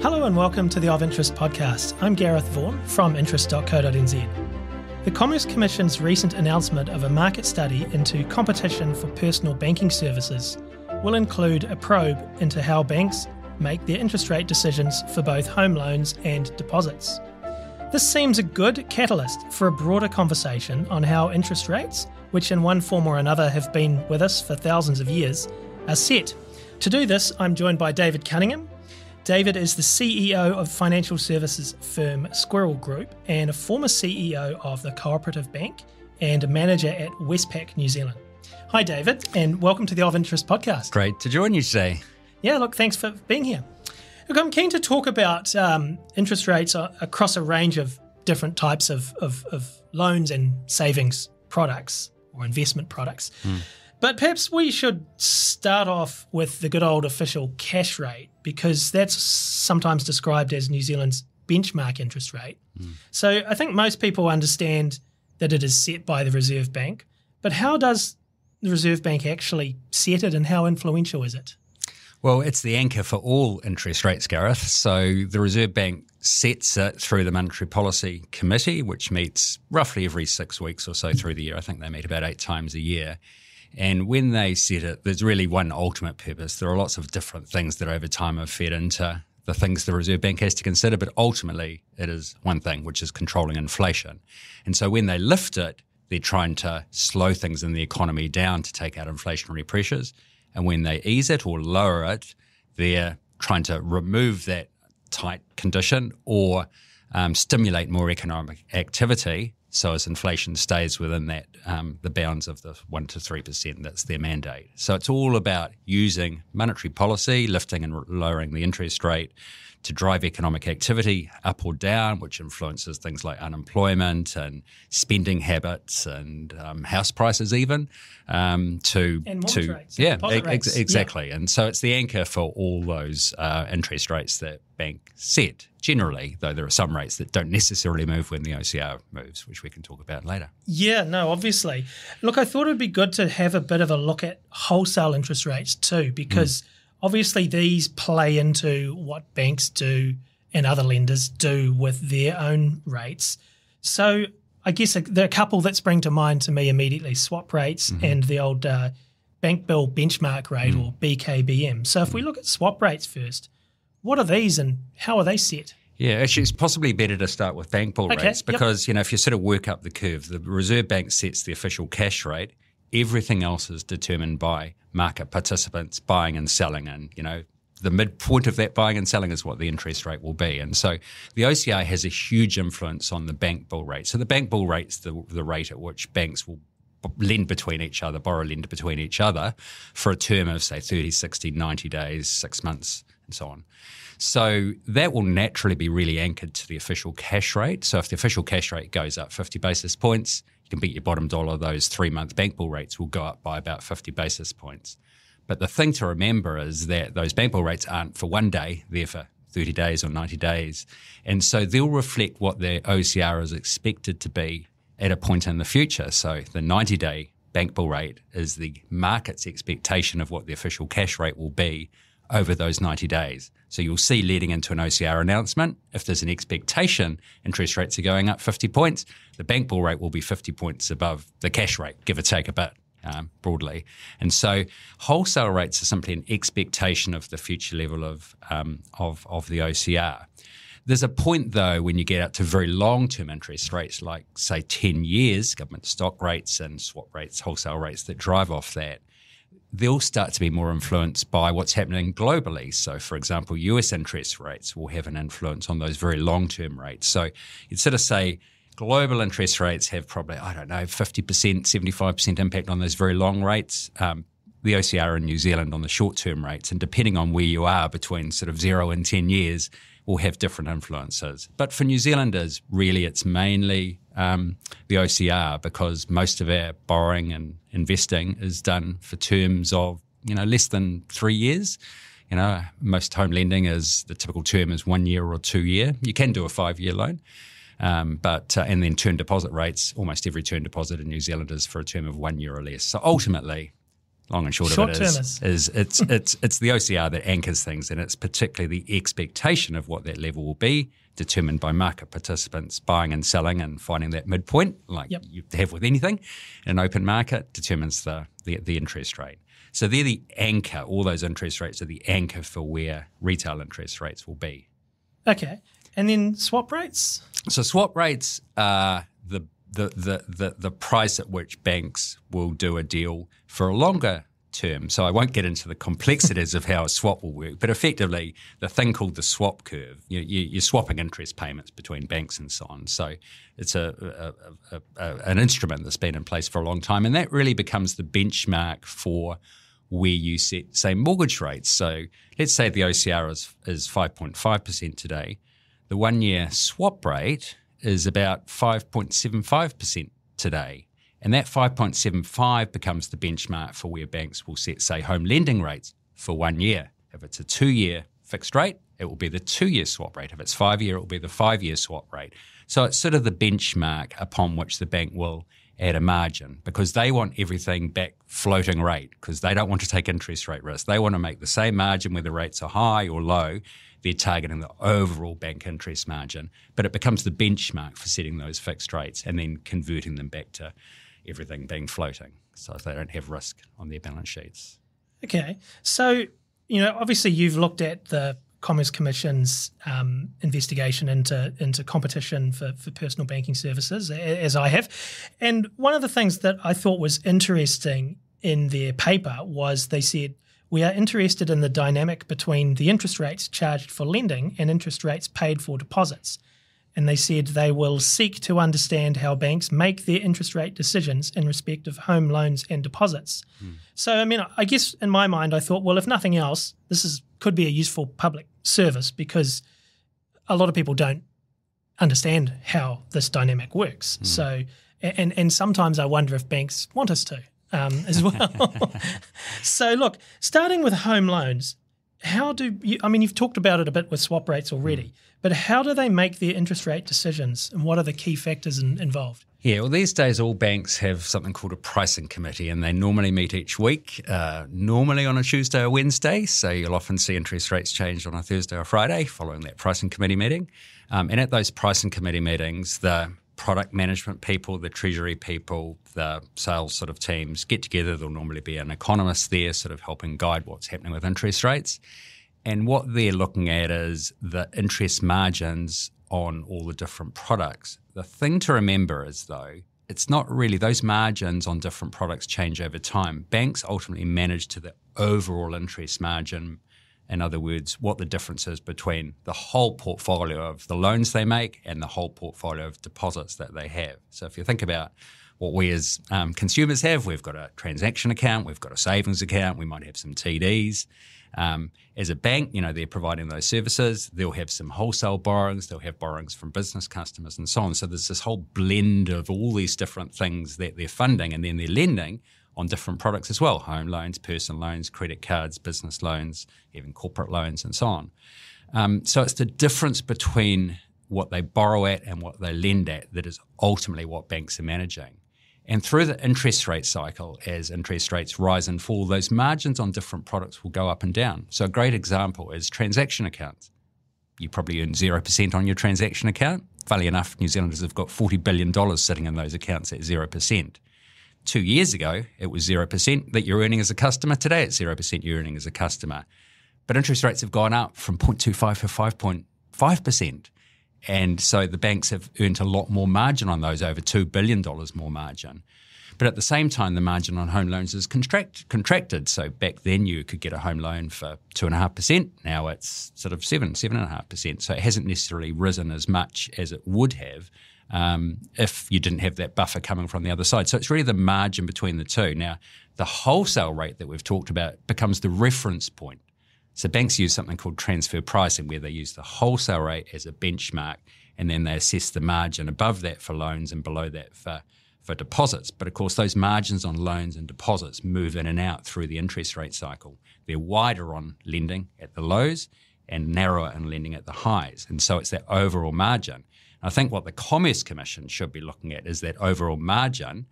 Hello and welcome to the Of Interest podcast. I'm Gareth Vaughan from interest.co.nz. The Commerce Commission's recent announcement of a market study into competition for personal banking services will include a probe into how banks make their interest rate decisions for both home loans and deposits. This seems a good catalyst for a broader conversation on how interest rates, which in one form or another have been with us for thousands of years, are set. To do this, I'm joined by David Cunningham, David is the CEO of financial services firm Squirrel Group and a former CEO of the Cooperative Bank and a manager at Westpac New Zealand. Hi, David, and welcome to the Of Interest podcast. Great to join you today. Yeah, look, thanks for being here. Look, I'm keen to talk about um, interest rates across a range of different types of, of, of loans and savings products or investment products. Mm. But perhaps we should start off with the good old official cash rate because that's sometimes described as New Zealand's benchmark interest rate. Mm. So I think most people understand that it is set by the Reserve Bank. But how does the Reserve Bank actually set it and how influential is it? Well, it's the anchor for all interest rates, Gareth. So the Reserve Bank sets it through the Monetary Policy Committee, which meets roughly every six weeks or so through the year. I think they meet about eight times a year. And when they set it, there's really one ultimate purpose. There are lots of different things that over time have fed into the things the Reserve Bank has to consider, but ultimately it is one thing, which is controlling inflation. And so when they lift it, they're trying to slow things in the economy down to take out inflationary pressures. And when they ease it or lower it, they're trying to remove that tight condition or um, stimulate more economic activity so as inflation stays within that um, the bounds of the one to three percent, that's their mandate. So it's all about using monetary policy, lifting and lowering the interest rate to drive economic activity up or down, which influences things like unemployment and spending habits and um, house prices, even. Um, to to rates, yeah, ex- exactly. Yeah. And so it's the anchor for all those uh, interest rates that bank set. Generally, though, there are some rates that don't necessarily move when the OCR moves, which we can talk about later. Yeah, no, obviously. Look, I thought it'd be good to have a bit of a look at wholesale interest rates too, because. Mm Obviously, these play into what banks do and other lenders do with their own rates. So I guess there are a couple that spring to mind to me immediately swap rates mm-hmm. and the old uh, bank bill benchmark rate mm. or BKBM. So if we look at swap rates first, what are these and how are they set? Yeah, actually, it's possibly better to start with bank bill okay, rates because yep. you know if you sort of work up the curve, the Reserve Bank sets the official cash rate, everything else is determined by market participants buying and selling. And, you know, the midpoint of that buying and selling is what the interest rate will be. And so the OCR has a huge influence on the bank bill rate. So the bank bill rate's the, the rate at which banks will lend between each other, borrow lend between each other for a term of, say, 30, 60, 90 days, six months, and so on. So that will naturally be really anchored to the official cash rate. So if the official cash rate goes up 50 basis points, you can beat your bottom dollar, those three month bank bill rates will go up by about 50 basis points. But the thing to remember is that those bank bill rates aren't for one day, they're for 30 days or 90 days. And so they'll reflect what their OCR is expected to be at a point in the future. So the 90 day bank bill rate is the market's expectation of what the official cash rate will be over those 90 days. So you'll see leading into an OCR announcement, if there's an expectation interest rates are going up 50 points, the bank bill rate will be 50 points above the cash rate, give or take a bit. Um, broadly. And so wholesale rates are simply an expectation of the future level of, um, of, of the OCR. There's a point, though, when you get out to very long term interest rates, like, say, 10 years, government stock rates and swap rates, wholesale rates that drive off that, they'll start to be more influenced by what's happening globally. So, for example, US interest rates will have an influence on those very long term rates. So, you'd sort of say global interest rates have probably, I don't know, 50%, 75% impact on those very long rates. Um, the OCR in New Zealand on the short term rates, and depending on where you are between sort of zero and 10 years, will have different influences. But for New Zealanders, really, it's mainly um, the OCR because most of our borrowing and investing is done for terms of you know less than three years. You know, most home lending is the typical term is one year or two year. You can do a five year loan. Um, but uh, and then term deposit rates, almost every term deposit in New Zealand is for a term of one year or less. So ultimately, long and short, short of it is, is it's it's it's the OCR that anchors things, and it's particularly the expectation of what that level will be, determined by market participants buying and selling and finding that midpoint, like yep. you have with anything. In An open market determines the, the the interest rate. So they're the anchor. All those interest rates are the anchor for where retail interest rates will be. Okay, and then swap rates. So swap rates are the the, the, the, the price at which banks will do a deal for a longer term. So I won't get into the complexities of how a swap will work, but effectively, the thing called the swap curve, you, you, are swapping interest payments between banks and so on. So it's a, a, a, a, an instrument that's been in place for a long time, and that really becomes the benchmark for where you set, say, mortgage rates. So let's say the OCR is, is 5.5% today. The one year swap rate is about 5.75% today. And that 5.75 becomes the benchmark for where banks will set, say, home lending rates for one year. If it's a two year fixed rate, it will be the two year swap rate. If it's five year, it will be the five year swap rate. So it's sort of the benchmark upon which the bank will add a margin because they want everything back floating rate because they don't want to take interest rate risk. They want to make the same margin whether rates are high or low they're targeting the overall bank interest margin, but it becomes the benchmark for setting those fixed rates and then converting them back to everything being floating so they don't have risk on their balance sheets. Okay. So, you know, obviously you've looked at the Commerce Commission's um, investigation into into competition for, for personal banking services, as I have. And one of the things that I thought was interesting in their paper was they said – we are interested in the dynamic between the interest rates charged for lending and interest rates paid for deposits. And they said they will seek to understand how banks make their interest rate decisions in respect of home loans and deposits. Mm. So, I mean, I guess in my mind, I thought, well, if nothing else, this is could be a useful public service because a lot of people don't understand how this dynamic works. Mm. So, and and sometimes I wonder if banks want us to um, as well. so, look, starting with home loans, how do you, I mean, you've talked about it a bit with swap rates already, mm. but how do they make their interest rate decisions and what are the key factors in, involved? Yeah, well, these days all banks have something called a pricing committee, and they normally meet each week, uh, normally on a Tuesday or Wednesday. So you'll often see interest rates change on a Thursday or Friday following that pricing committee meeting. Um, and at those pricing committee meetings, the product management people, the treasury people, the sales sort of teams get together. There'll normally be an economist there, sort of helping guide what's happening with interest rates. And what they're looking at is the interest margins on all the different products. The thing to remember is, though, it's not really those margins on different products change over time. Banks ultimately manage to the overall interest margin in other words, what the difference is between the whole portfolio of the loans they make and the whole portfolio of deposits that they have. So if you think about what we as um, consumers have, we've got a transaction account, we've got a savings account, we might have some TDs. Um, as a bank, you know, they're providing those services. They'll have some wholesale borrowings, they'll have borrowings from business customers and so on. So there's this whole blend of all these different things that they're funding and then they're lending on different products as well home loans, personal loans, credit cards, business loans, even corporate loans, and so on. Um, so it's the difference between what they borrow at and what they lend at that is ultimately what banks are managing. And through the interest rate cycle, as interest rates rise and fall, those margins on different products will go up and down. So, a great example is transaction accounts. You probably earn 0% on your transaction account. Funnily enough, New Zealanders have got $40 billion sitting in those accounts at 0%. Two years ago, it was 0% that you're earning as a customer. Today, it's 0% you're earning as a customer. But interest rates have gone up from 0.25 to 5.5%. And so the banks have earned a lot more margin on those, over $2 billion more margin. But at the same time, the margin on home loans is contract, contracted. So back then, you could get a home loan for 2.5%. Now it's sort of 7, 7.5%. So it hasn't necessarily risen as much as it would have um, if you didn't have that buffer coming from the other side. So it's really the margin between the two. Now, the wholesale rate that we've talked about becomes the reference point. So banks use something called transfer pricing, where they use the wholesale rate as a benchmark, and then they assess the margin above that for loans and below that for for deposits. But of course, those margins on loans and deposits move in and out through the interest rate cycle. They're wider on lending at the lows and narrower in lending at the highs. And so it's that overall margin. I think what the Commerce Commission should be looking at is that overall margin,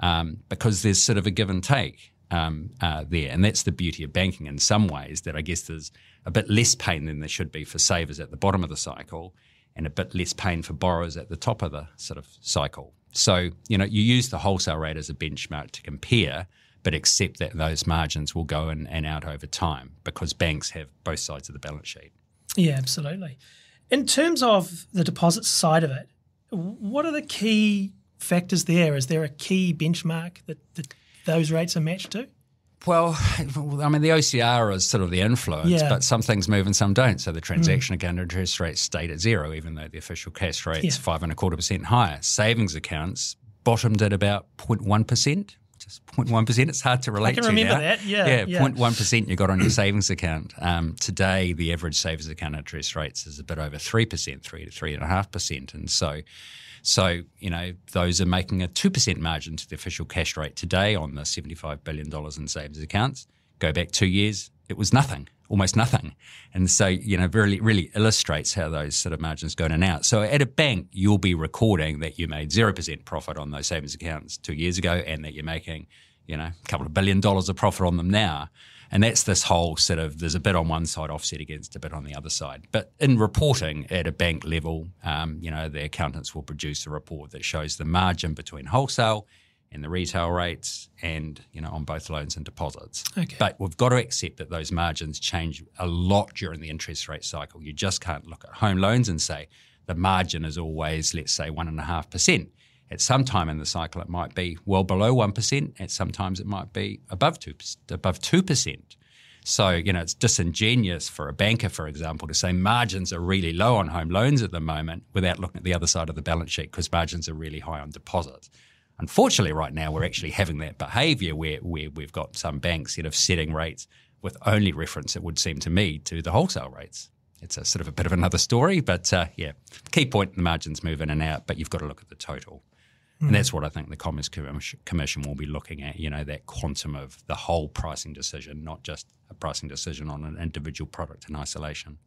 um, because there's sort of a give and take. um, uh, there. And that's the beauty of banking in some ways, that I guess there's a bit less pain than there should be for savers at the bottom of the cycle and a bit less pain for borrowers at the top of the sort of cycle. So, you know, you use the wholesale rate as a benchmark to compare, but accept that those margins will go in and out over time because banks have both sides of the balance sheet. Yeah, absolutely. In terms of the deposit side of it, what are the key factors there? Is there a key benchmark that, that those rates are matched to? Well, I mean, the OCR is sort of the influence, yeah. but some things move and some don't. So the transaction mm. account interest rate stayed at zero, even though the official cash rate is yeah. five and a quarter percent higher. Savings accounts bottomed at about 0.1 percent, just 0.1 percent. It's hard to relate. I can to remember now. that. Yeah, yeah, 0.1 percent you got on your savings account. Um, today, the average savings account interest rates is a bit over three percent, three to three and a half percent, and so so, you know, those are making a 2% margin to the official cash rate today on the $75 billion in savings accounts. Go back two years, it was nothing, almost nothing. And so, you know, really, really illustrates how those sort of margins go in and out. So at a bank, you'll be recording that you made 0% profit on those savings accounts two years ago and that you're making, you know, a couple of billion dollars of profit on them now. And that's this whole sort of there's a bit on one side offset against a bit on the other side. But in reporting at a bank level, um, you know, the accountants will produce a report that shows the margin between wholesale and the retail rates and, you know, on both loans and deposits. Okay. But we've got to accept that those margins change a lot during the interest rate cycle. You just can't look at home loans and say the margin is always, let's say, one and a half percent at some time in the cycle, it might be well below 1%. At sometimes it might be above 2%. Above 2%. So, you know, it's disingenuous for a banker, for example, to say margins are really low on home loans at the moment without looking at the other side of the balance sheet because margins are really high on deposits. Unfortunately, right now, we're actually having that behaviour where, where we've got some banks sort of setting rates with only reference, it would seem to me, to the wholesale rates. It's a sort of a bit of another story, but uh, yeah, key point the margins move in and out, but you've got to look at the total. Mm. And that's what I think the Commerce Commission will be looking at, you know, that quantum of the whole pricing decision, not just a pricing decision on an individual product in isolation.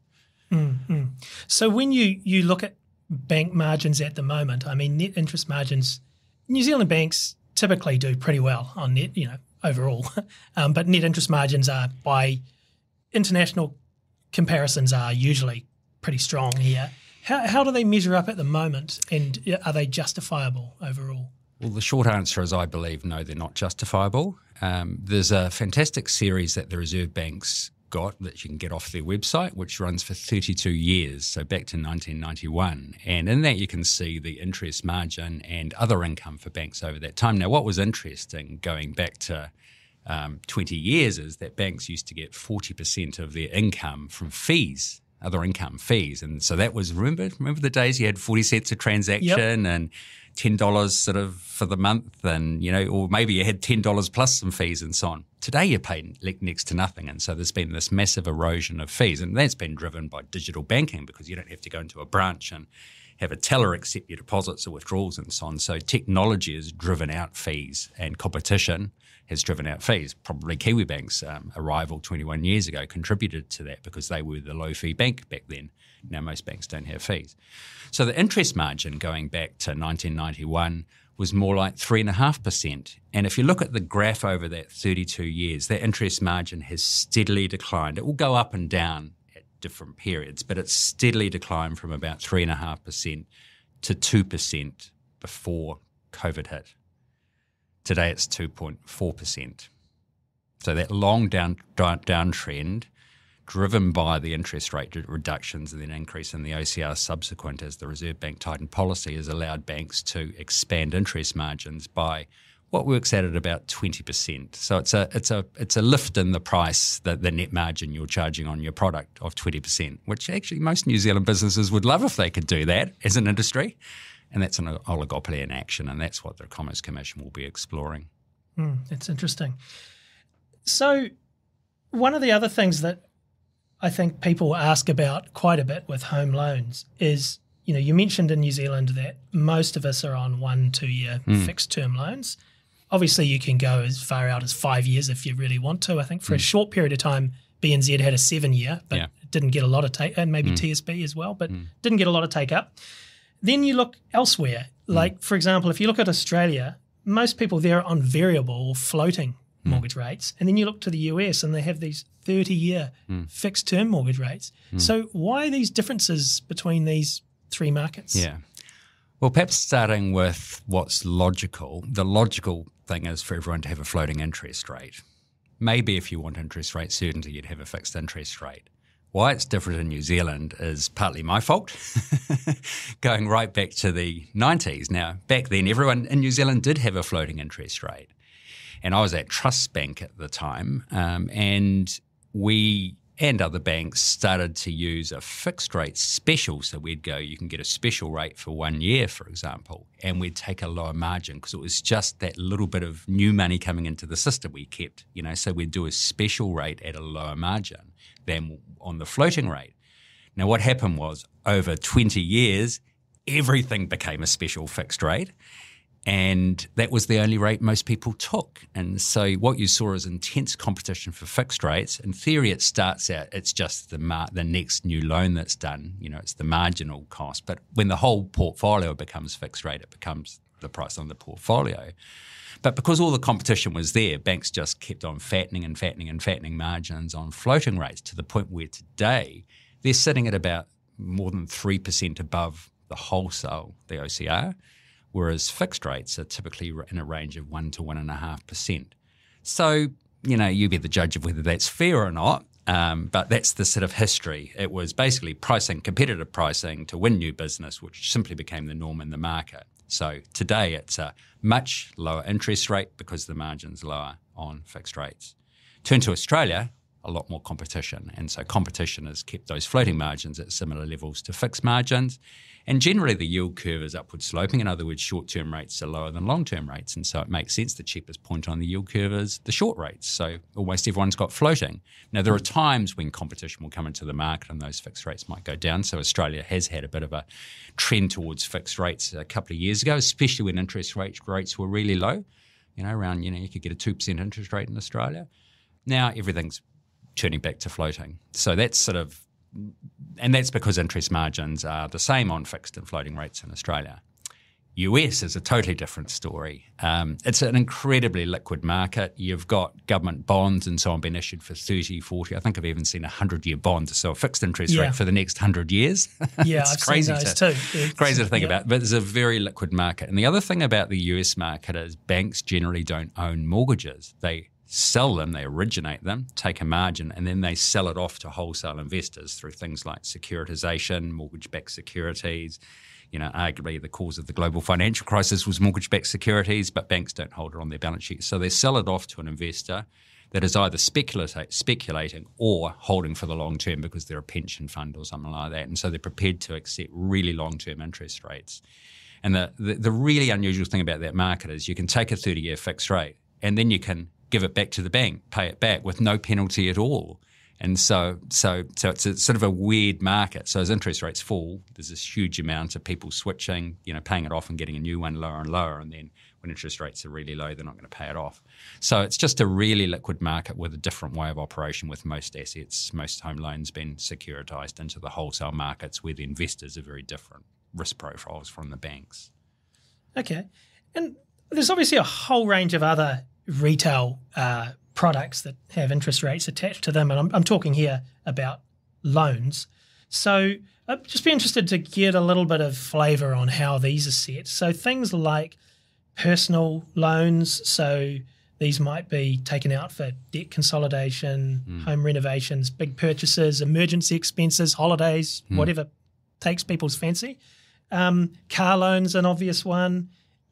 Mm-hmm. So when you, you look at bank margins at the moment, I mean, net interest margins, New Zealand banks typically do pretty well on net, you know, overall. um, but net interest margins are by international comparisons are usually pretty strong here. How, how do they measure up at the moment, and are they justifiable overall? Well, the short answer is I believe no, they're not justifiable. Um, there's a fantastic series that the Reserve Bank's got that you can get off their website, which runs for 32 years, so back to 1991. And in that, you can see the interest margin and other income for banks over that time. Now, what was interesting going back to um, 20 years is that banks used to get 40% of their income from fees other income fees. And so that was remember remember the days you had forty cents a transaction yep. and ten dollars sort of for the month, and you know, or maybe you had ten dollars plus some fees and so on. Today you're paid next to nothing, and so there's been this massive erosion of fees, and that's been driven by digital banking because you don't have to go into a branch and have a teller accept your deposits or withdrawals and so on. So technology has driven out fees and competition has driven out fees. Probably Kiwibank's um, arrival 21 years ago contributed to that because they were the low fee bank back then. Now most banks don't have fees. So the interest margin going back to 1991 was more like 3.5%. And if you look at the graph over that 32 years, that interest margin has steadily declined. It will go up and down at different periods, but it's steadily declined from about 3.5% to 2% before COVID hit. Today it's 2.4%. So that long down, downtrend, driven by the interest rate reductions and then increase in the OCR subsequent as the Reserve Bank tightened policy, has allowed banks to expand interest margins by what works out at about 20%. So it's a it's a it's a lift in the price, the, the net margin you're charging on your product of 20%, which actually most New Zealand businesses would love if they could do that as an industry. And that's an oligopoly in action, and that's what the Commerce Commission will be exploring. Mm, it's interesting. So, one of the other things that I think people ask about quite a bit with home loans is you know, you mentioned in New Zealand that most of us are on one, two year mm. fixed term loans. Obviously, you can go as far out as five years if you really want to. I think for mm. a short period of time, BNZ had a seven year, but yeah. didn't get a lot of take, and maybe mm. TSB as well, but mm. didn't get a lot of take up. Then you look elsewhere. Hmm. Like, mm. for example, if you look at Australia, most people there are on variable or floating mortgage rates. And then you look to the US and they have these 30 year mm. fixed term mortgage rates. Mm. So, why these differences between these three markets? Yeah. Well, perhaps starting with what's logical, the logical thing is for everyone to have a floating interest rate. Maybe if you want interest rate certainty, you'd have a fixed interest rate. Why it's different in New Zealand is partly my fault, going right back to the 90s. Now, back then, everyone in New Zealand did have a floating interest rate. And I was at Trust Bank at the time, um, and we and other banks started to use a fixed rate special. So we'd go, you can get a special rate for one year, for example, and we'd take a lower margin because it was just that little bit of new money coming into the system we kept, you know. So we'd do a special rate at a lower margin than on the floating rate. Now, what happened was over 20 years, everything became a special fixed rate. And that was the only rate most people took. And so what you saw is intense competition for fixed rates. In theory, it starts out, it's just the, mar- the next new loan that's done. You know, it's the marginal cost. But when the whole portfolio becomes fixed rate, it becomes the price on the portfolio. But because all the competition was there, banks just kept on fattening and fattening and fattening margins on floating rates to the point where today they're sitting at about more than 3% above the wholesale, the OCR whereas fixed rates are typically in a range of 1 to 1.5%. So, you know, you be the judge of whether that's fair or not. Um, but that's the sort of history. It was basically pricing, competitive pricing to win new business, which simply became the norm in the market. So today it's a much lower interest rate because the margin's lower on fixed rates. Turn to Australia, a lot more competition. And so competition has kept those floating margins at similar levels to fixed margins. And generally, the yield curve is upward sloping. In other words, short term rates are lower than long term rates. And so it makes sense the cheapest point on the yield curve is the short rates. So almost everyone's got floating. Now, there are times when competition will come into the market and those fixed rates might go down. So Australia has had a bit of a trend towards fixed rates a couple of years ago, especially when interest rates, rates were really low. You know, around, you know, you could get a 2% interest rate in Australia. Now everything's turning back to floating. So that's sort of and that's because interest margins are the same on fixed and floating rates in Australia. US is a totally different story. Um, it's an incredibly liquid market. You've got government bonds and so on being issued for 30, 40. I think I've even seen a 100 year bond, so a fixed interest yeah. rate for the next 100 years. Yeah, it's I've crazy to, too. It's, crazy to think yeah. about. But it's a very liquid market. And the other thing about the US market is banks generally don't own mortgages. They sell them, they originate them, take a margin, and then they sell it off to wholesale investors through things like securitization, mortgage backed securities. You know, arguably the cause of the global financial crisis was mortgage backed securities, but banks don't hold it on their balance sheet. So they sell it off to an investor that is either speculating or holding for the long term because they're a pension fund or something like that. And so they're prepared to accept really long term interest rates. And the, the, the really unusual thing about that market is you can take a 30 year fixed rate and then you can give it back to the bank, pay it back with no penalty at all. And so, so, so it's a, sort of a weird market. So as interest rates fall, there's this huge amount of people switching, you know, paying it off and getting a new one lower and lower. And then when interest rates are really low, they're not going to pay it off. So it's just a really liquid market with a different way of operation with most assets, most home loans being securitized into the wholesale markets where the investors are very different risk profiles from the banks. Okay. And there's obviously a whole range of other retail uh, products that have interest rates attached to them. And I'm, I'm talking here about loans. So I'd just be interested to get a little bit of flavour on how these are set. So things like personal loans. So these might be taken out for debt consolidation, mm. home renovations, big purchases, emergency expenses, holidays, mm. whatever takes people's fancy. Um, car loans, an obvious one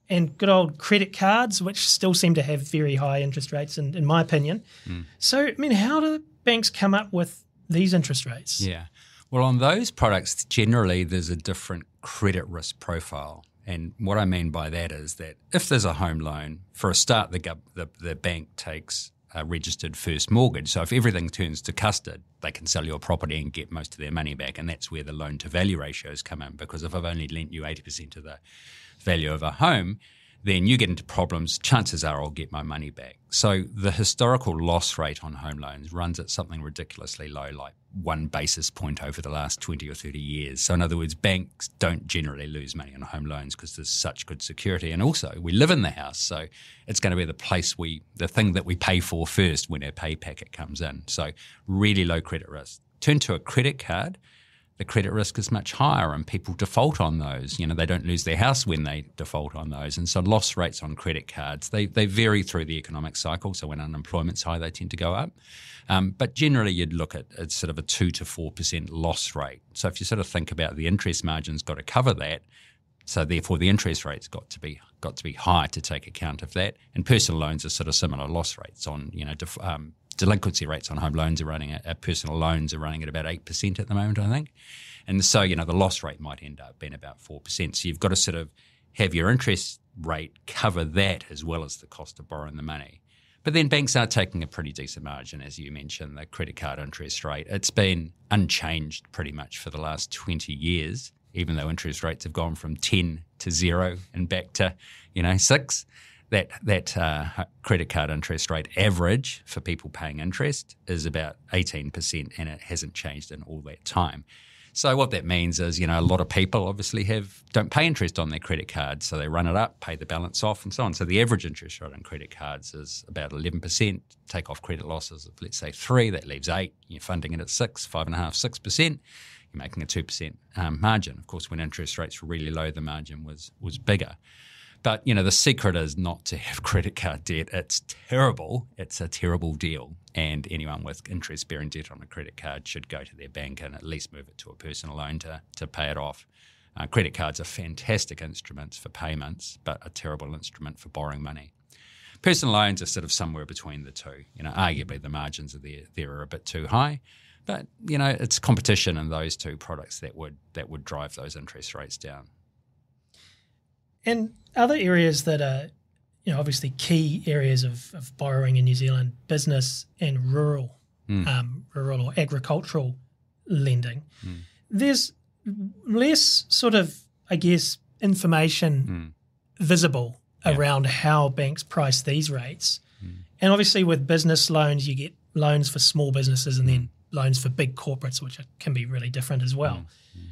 and good old credit cards, which still seem to have very high interest rates, in, in my opinion. Mm. So, I mean, how do banks come up with these interest rates? Yeah. Well, on those products, generally there's a different credit risk profile. And what I mean by that is that if there's a home loan, for a start, the, the, the bank takes a registered first mortgage. So if everything turns to custard, they can sell your property and get most of their money back. And that's where the loan to value ratios come in. Because if I've only lent you 80% of the value of a home, then you get into problems. Chances are I'll get my money back. So the historical loss rate on home loans runs at something ridiculously low, like one basis point over the last 20 or 30 years. So, in other words, banks don't generally lose money on home loans because there's such good security. And also, we live in the house. So, it's going to be the place we, the thing that we pay for first when our pay packet comes in. So, really low credit risk. Turn to a credit card the credit risk is much higher and people default on those. You know, they don't lose their house when they default on those. And so loss rates on credit cards, they, they vary through the economic cycle. So when unemployment's high, they tend to go up. Um, but generally, you'd look at, at sort of a 2 to 4% loss rate. So if you sort of think about the interest margin's got to cover that, so therefore the interest rate's got to be got to be high to take account of that. And personal loans are sort of similar loss rates on, you know, def, um, delinquency rates on home loans are running at, personal loans are running at about 8% at the moment, I think. And so, you know, the loss rate might end up being about 4%. So you've got to sort of have your interest rate cover that as well as the cost of borrowing the money. But then banks are taking a pretty decent margin, as you mentioned, the credit card interest rate. It's been unchanged pretty much for the last 20 years, even though interest rates have gone from 10 to zero and back to, you know, six that that uh, credit card interest rate average for people paying interest is about 18%, and it hasn't changed in all that time. So what that means is, you know, a lot of people obviously have don't pay interest on their credit cards, so they run it up, pay the balance off, and so on. So the average interest rate on credit cards is about 11%. Take off credit losses of let's say three, that leaves eight. You're funding it at six, five and a half, six percent. You're making a two percent um, margin. Of course, when interest rates were really low, the margin was was bigger. But you know, the secret is not to have credit card debt. It's terrible. It's a terrible deal. And anyone with interest-bearing debt on a credit card should go to their bank and at least move it to a personal loan to, to pay it off. Uh, credit cards are fantastic instruments for payments, but a terrible instrument for borrowing money. Personal loans are sort of somewhere between the two. You know, arguably the margins are there, there are a bit too high, but you know, it's competition in those two products that would that would drive those interest rates down. And other areas that are, you know, obviously key areas of, of borrowing in New Zealand, business and rural, mm. um, rural or agricultural lending. Mm. There's less sort of, I guess, information mm. visible yeah. around how banks price these rates. Hmm. And obviously, with business loans, you get loans for small businesses and then hmm loans for big corporates, which can be really different as well. Mm.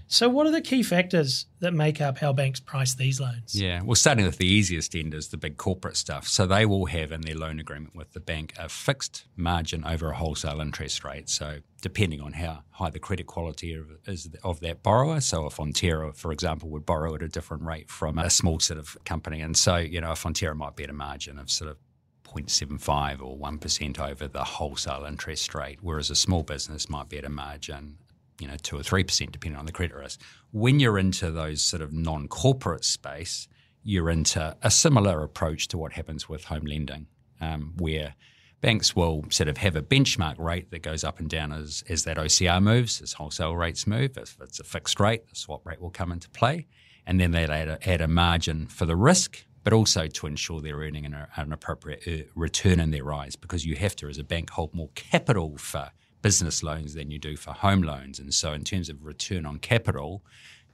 So, what are the key factors that make up how banks price these loans? Yeah, well, starting with the easiest end is the big corporate stuff. So, they will have in their loan agreement with the bank a fixed margin over a wholesale interest rate. So, depending on how high the credit quality of, is of that borrower. So, if Fonterra, for example, would borrow at a different rate from a small sort of company. And so, you know, a Fonterra might be at a margin of sort of 0.75 or 1% over the wholesale interest rate, whereas a small business might be at a margin, you know, 2 or 3% depending on the credit risk. When you're into those sort of non-corporate space, you're into a similar approach to what happens with home lending, um, where banks will sort of have a benchmark rate that goes up and down as, as that OCR moves, as wholesale rates move. If it's a fixed rate, the swap rate will come into play. And then they add a, add a margin for the risk but also to ensure they're earning an, an appropriate uh, return in their eyes because you have to, as a bank, hold more capital for business loans than you do for home loans. And so, in terms of return on capital,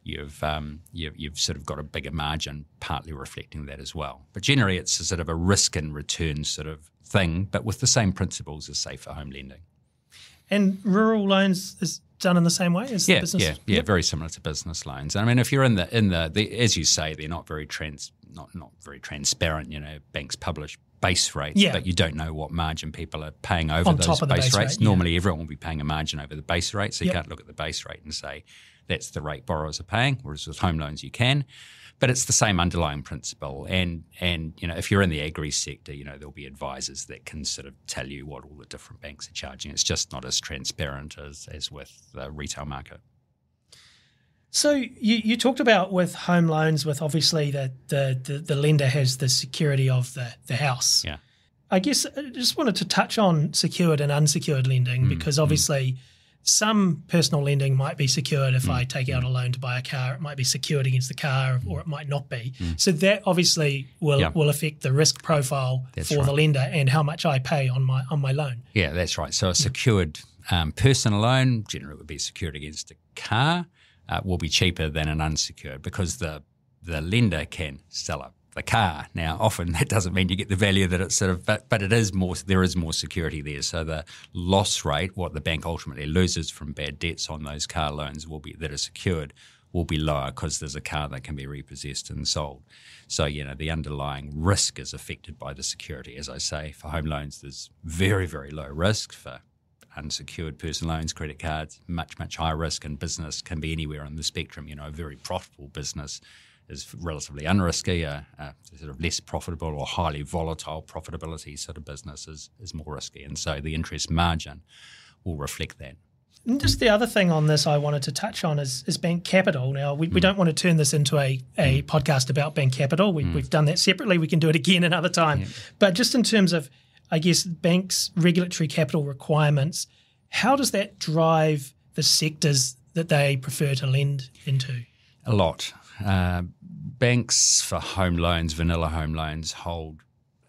you've, um, you've, you've sort of got a bigger margin, partly reflecting that as well. But generally, it's a sort of a risk and return sort of thing, but with the same principles as, say, for home lending. And rural loans is done in the same way as yeah, business? Yeah, yeah, yep. very similar to business loans. I mean, if you're in the in the, the as you say, they're not very trans not not very transparent. You know, banks publish base rates, yeah. but you don't know what margin people are paying over On those base, base, rates. Rate, Normally, everyone will be paying a margin over the base rate, so you yep. can't look at the base rate and say that's the rate borrowers are paying. Whereas with home loans, you can. But it's the same underlying principle, and and you know if you're in the agri sector, you know there'll be advisors that can sort of tell you what all the different banks are charging. It's just not as transparent as as with the retail market. So you, you talked about with home loans, with obviously the, the, the, the, lender has the security of the, the house. Yeah. I guess I just wanted to touch on secured and unsecured lending mm, because obviously mm. some personal lending might be secured if mm, I take out mm. a loan to buy a car. It might be secured against the car or it might not be. Mm. So that obviously will yeah. will affect the risk profile that's for right. the lender and how much I pay on my on my loan. Yeah, that's right. So a secured um, personal loan generally would be secured against a car uh, will be cheaper than an unsecured because the the lender can sell the car. Now, often that doesn't mean you get the value that it's sort of, but, but it is more, there is more security there. So the loss rate, what the bank ultimately loses from bad debts on those car loans will be, that are secured, will be lower because there's a car that can be repossessed and sold. So, you know, the underlying risk is affected by the security. As I say, for home loans, there's very, very low risk. For unsecured personal loans, credit cards, much, much higher risk, and business can be anywhere on the spectrum. You know, a very profitable business is relatively unrisky, a, a, sort of less profitable or highly volatile profitability sort of business is, is more risky. And so the interest margin will reflect that. And just the other thing on this I wanted to touch on is, is bank capital. Now, we, mm. we don't want to turn this into a, a mm. podcast about bank capital. We, have mm. done that separately. We can do it again another time. Yeah. But just in terms of, I guess, banks' regulatory capital requirements, how does that drive the sectors that they prefer to lend into? A lot. Uh, banks for home loans, vanilla home loans, hold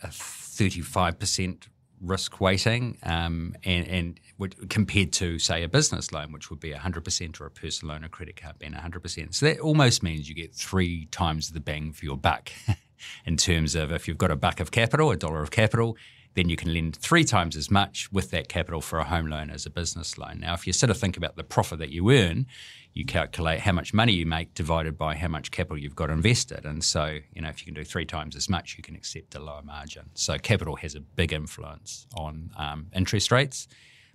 a 35% risk weighting, um, and, and compared to, say, a business loan, which would be 100%, or a personal loan or credit card being 100%. So that almost means you get three times the bang for your buck in terms of if you've got a buck of capital, a dollar of capital, then you can lend three times as much with that capital for a home loan as a business loan. Now, if you sort of think about the profit that you earn, you calculate how much money you make divided by how much capital you've got invested. And so, you know, if you can do three times as much, you can accept a lower margin. So, capital has a big influence on um, interest rates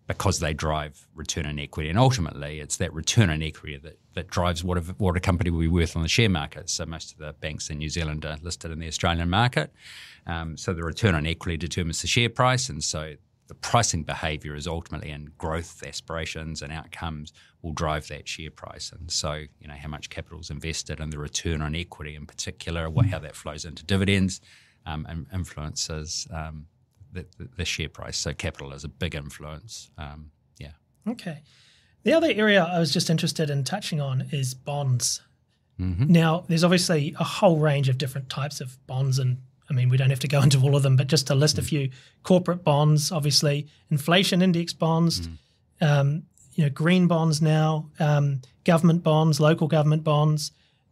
because they drive return on equity. And ultimately, it's that return on equity that, that drives what a, what a company will be worth on the share market. So, most of the banks in New Zealand are listed in the Australian market. Um, so, the return on equity determines the share price. And so, the pricing behavior is ultimately in growth aspirations and outcomes will drive that share price. And so, you know, how much capital is invested and the return on equity in particular, what, how that flows into dividends um, and influences um, the, the, share price. So, capital is a big influence. Um, yeah. Okay. The other area I was just interested in touching on is bonds. Mm-hmm. Now, there's obviously a whole range of different types of bonds and I mean, we don't have to go into all of them, but just to list mm. a few corporate bonds, obviously, inflation index bonds, mm. um, you know, green bonds now, um, government bonds, local government bonds.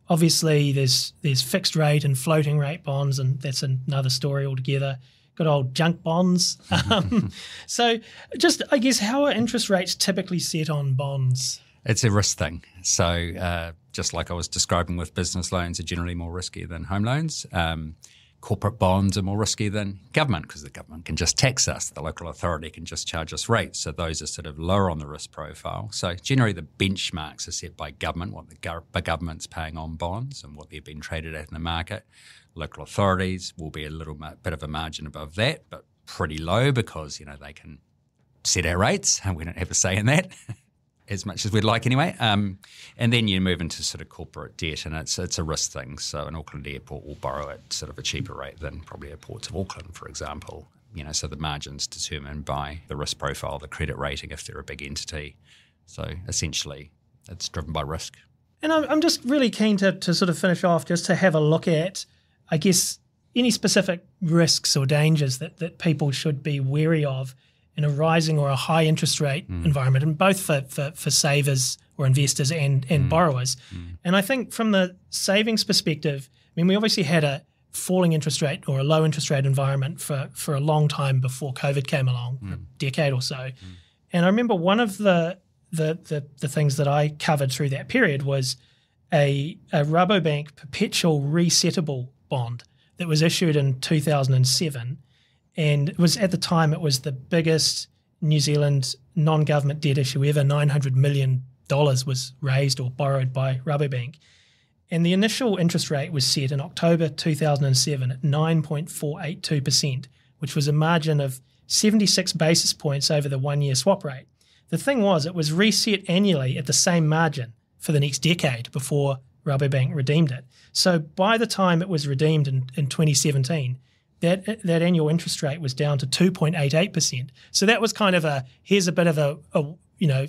Obviously, there's there's fixed rate and floating rate bonds, and that's another story altogether. Good old junk bonds. Um, so, just I guess, how are interest rates typically set on bonds? It's a risk thing. So, uh, just like I was describing with business loans, are generally more risky than home loans. Um, corporate bonds are more risky than government because the government can just tax us. The local authority can just charge us rates. So those are sort of lower on the risk profile. So generally the benchmarks are set by government, what the government's paying on bonds and what they've been traded at in the market. Local authorities will be a little bit of a margin above that, but pretty low because, you know, they can set our rates and we don't have a say in that. as much as we'd like anyway. Um, and then you move into sort of corporate debt, and it's it's a risk thing. So an Auckland airport will borrow at sort of a cheaper rate than probably a airports of Auckland, for example. You know, so the margin's determined by the risk profile, the credit rating, if they're a big entity. So essentially, it's driven by risk. And I'm, I'm just really keen to, to sort of finish off, just to have a look at, I guess, any specific risks or dangers that, that people should be wary of in a rising or a high interest rate mm. environment, and both for, for, for savers or investors and, and mm. borrowers. Mm. And I think from the savings perspective, I mean, we obviously had a falling interest rate or a low interest rate environment for, for a long time before COVID came along, a mm. decade or so. Mm. And I remember one of the, the, the, the things that I covered through that period was a, a Rabobank perpetual resettable bond that was issued in 2007 and it was at the time it was the biggest New Zealand non-government debt issue ever. Nine hundred million dollars was raised or borrowed by Rabobank, and the initial interest rate was set in October 2007 at 9.482 percent, which was a margin of 76 basis points over the one-year swap rate. The thing was, it was reset annually at the same margin for the next decade before Rabobank redeemed it. So by the time it was redeemed in, in 2017, that that annual interest rate was down to 2.88%. So that was kind of a here's a bit of a, a you know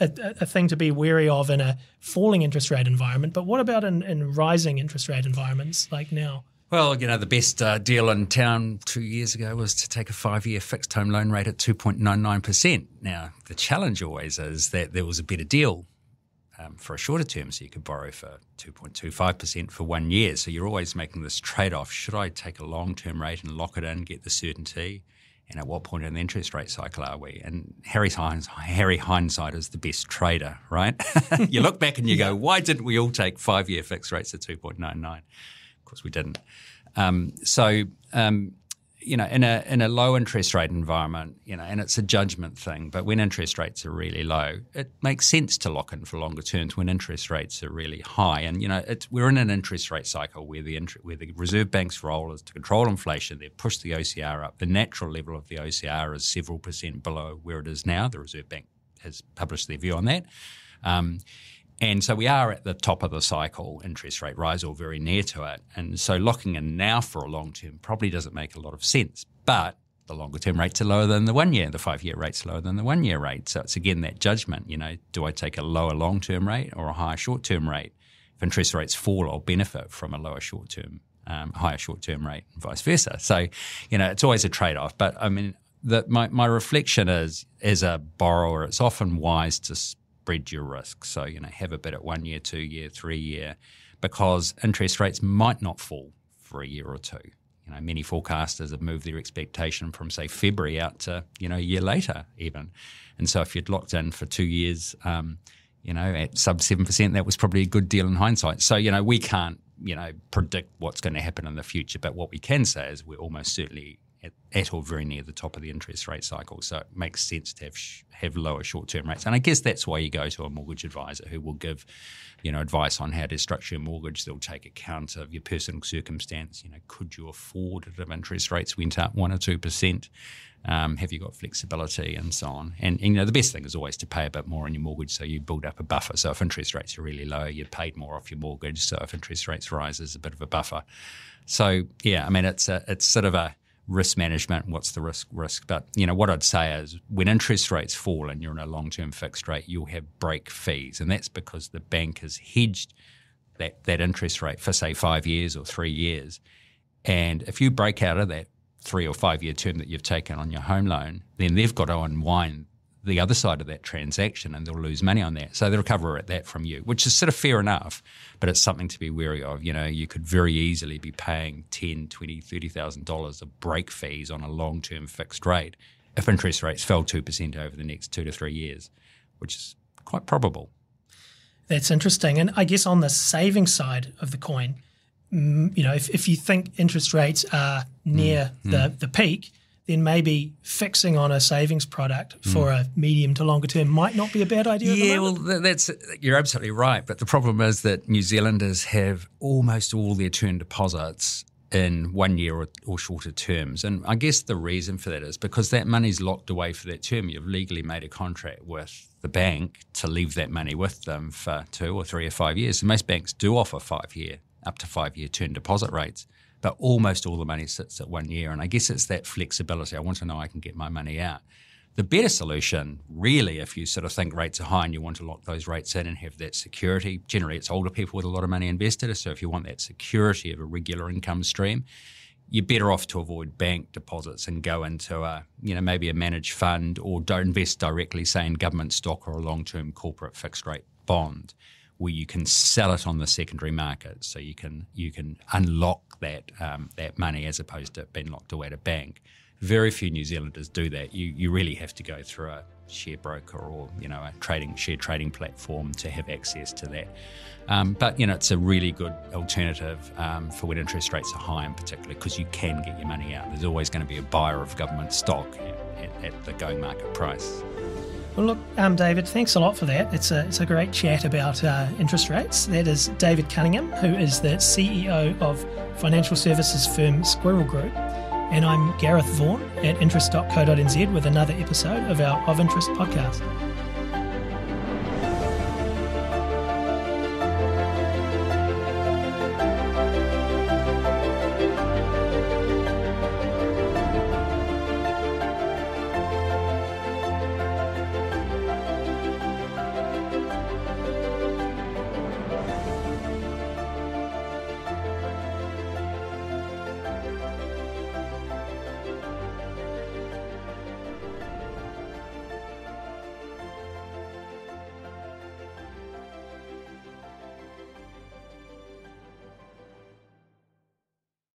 a, a, thing to be wary of in a falling interest rate environment. But what about in, in rising interest rate environments like now? Well, you know, the best uh, deal in town two years ago was to take a five year fixed home loan rate at 2.99%. Now, the challenge always is that there was a better deal um, for a shorter term, so you could borrow for 2.25% for one year. So you're always making this trade off. Should I take a long term rate and lock it in, get the certainty? And at what point in the interest rate cycle are we? And Harry, Hines, Harry Hindsight is the best trader, right? you look back and you go, why didn't we all take five year fixed rates at 2.99? Of course, we didn't. Um, so, um, you know, in a in a low interest rate environment, you know, and it's a judgment thing. But when interest rates are really low, it makes sense to lock in for longer terms. When interest rates are really high, and you know, we're in an interest rate cycle where the where the Reserve Bank's role is to control inflation. They've pushed the OCR up. The natural level of the OCR is several percent below where it is now. The Reserve Bank has published their view on that. Um, and so we are at the top of the cycle, interest rate rise or very near to it. And so locking in now for a long term probably doesn't make a lot of sense. But the longer term rates are lower than the one year, the five year rate's lower than the one year rate. So it's again that judgment, you know, do I take a lower long term rate or a higher short term rate? If interest rates fall, I'll benefit from a lower short term, um, higher short term rate and vice versa. So, you know, it's always a trade off. But I mean, the, my, my reflection is as a borrower, it's often wise to spread your risk. So, you know, have a bit at one year, two year, three year, because interest rates might not fall for a year or two. You know, many forecasters have moved their expectation from say February out to you know a year later even, and so if you'd locked in for two years, um, you know, at sub seven percent, that was probably a good deal in hindsight. So you know, we can't you know predict what's going to happen in the future, but what we can say is we're almost certainly at, at, or very near the top of the interest rate cycle. So it makes sense to have sh- have lower short term rates, and I guess that's why you go to a mortgage advisor who will give, you know, advice on how to structure your mortgage. They'll take account of your personal circumstance. You know, could you afford it if interest rates went up one or two percent? Um, have you got flexibility and so on? And, and, you know, the best thing is always to pay a bit more on your mortgage, so you build up a buffer. So if interest rates are really low, you paid more off your mortgage. So if interest rates rise, there's a bit of a buffer. So yeah, I mean, it's a, it's sort of a risk management, what's the risk risk. But you know what I'd say is when interest rates fall and you're in a long term fixed rate, you'll have break fees, and that's because the bank has hedged that that interest rate for say five years or three years. And if you break out of that three or five year term that you've taken on your home loan, then they've got to unwind the other side of that transaction and they'll lose money on that. So they'll recover at that from you, which is sort of fair enough, but it's something to be wary of. You know, you could very easily be paying ten, twenty, thirty thousand dollars of break fees on a long term fixed rate if interest rates fell two percent over the next two to three years, which is quite probable. That's interesting. And I guess on the saving side of the coin, mm, you know, if, if you think interest rates are near mm, the, mm. the peak, then maybe fixing on a savings product for mm. a medium to longer term might not be a bad idea. Yeah, well, that's you're absolutely right. But the problem is that New Zealanders have almost all their term deposits in one year or, or, shorter terms. And I guess the reason for that is because that money's locked away for that term. You've legally made a contract with the bank to leave that money with them for two or three or five years. And most banks do offer five year, up to five year term deposit rates but almost all the money sits at one year. And I guess it's that flexibility. I want to know I can get my money out. The better solution, really, if you sort of think rates are high and you want to lock those rates in and have that security, generally it's older people with a lot of money invested. So if you want that security of a regular income stream, you're better off to avoid bank deposits and go into a, you know, maybe a managed fund or don't invest directly, say, in government stock or a long-term corporate fixed rate bond where you can sell it on the secondary market. So you can you can unlock that um, that money as opposed to it being locked away at a bank. Very few New Zealanders do that. You you really have to go through a share broker or you know a trading share trading platform to have access to that. Um, but you know it's a really good alternative um, for when interest rates are high, in particular, because you can get your money out. There's always going to be a buyer of government stock at, at, at the going market price. Well, look, um, David, thanks a lot for that. It's a, it's a great chat about uh, interest rates. That is David Cunningham, who is the CEO of financial services firm Squirrel Group. And I'm Gareth Vaughan at interest.co.nz with another episode of our Of Interest podcast.